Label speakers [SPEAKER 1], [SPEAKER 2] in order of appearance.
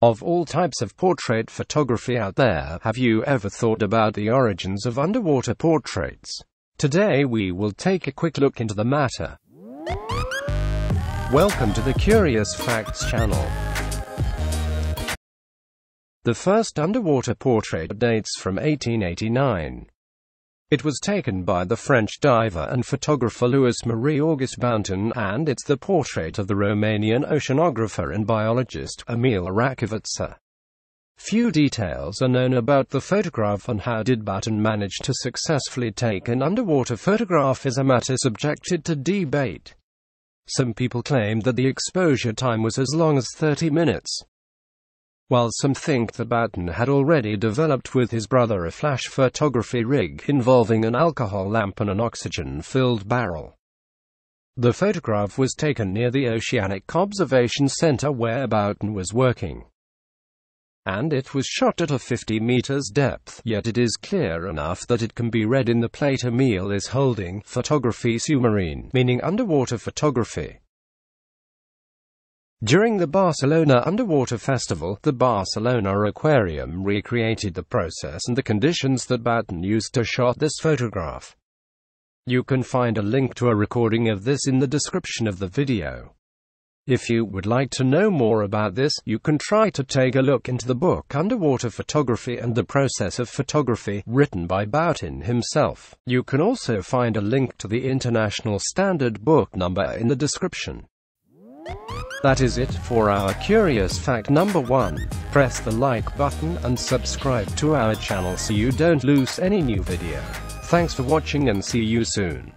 [SPEAKER 1] Of all types of portrait photography out there, have you ever thought about the origins of underwater portraits? Today we will take a quick look into the matter. Welcome to the Curious Facts channel. The first underwater portrait dates from 1889. It was taken by the French diver and photographer Louis-Marie Auguste Boutain, and it's the portrait of the Romanian oceanographer and biologist, Emil Racovița. Few details are known about the photograph and how did Boutain manage to successfully take an underwater photograph is a matter subjected to debate. Some people claim that the exposure time was as long as 30 minutes while some think that Boutain had already developed with his brother a flash photography rig involving an alcohol lamp and an oxygen-filled barrel. The photograph was taken near the Oceanic Observation Center where Boutain was working. And it was shot at a 50 meters depth, yet it is clear enough that it can be read in the plate Emil is holding, photography submarine, meaning underwater photography. During the Barcelona Underwater Festival, the Barcelona Aquarium recreated the process and the conditions that Boutain used to shot this photograph. You can find a link to a recording of this in the description of the video. If you would like to know more about this, you can try to take a look into the book Underwater Photography and the Process of Photography, written by Boutain himself. You can also find a link to the International Standard Book number in the description. That is it for our curious fact number one. Press the like button and subscribe to our channel so you don't lose any new video. Thanks for watching and see you soon.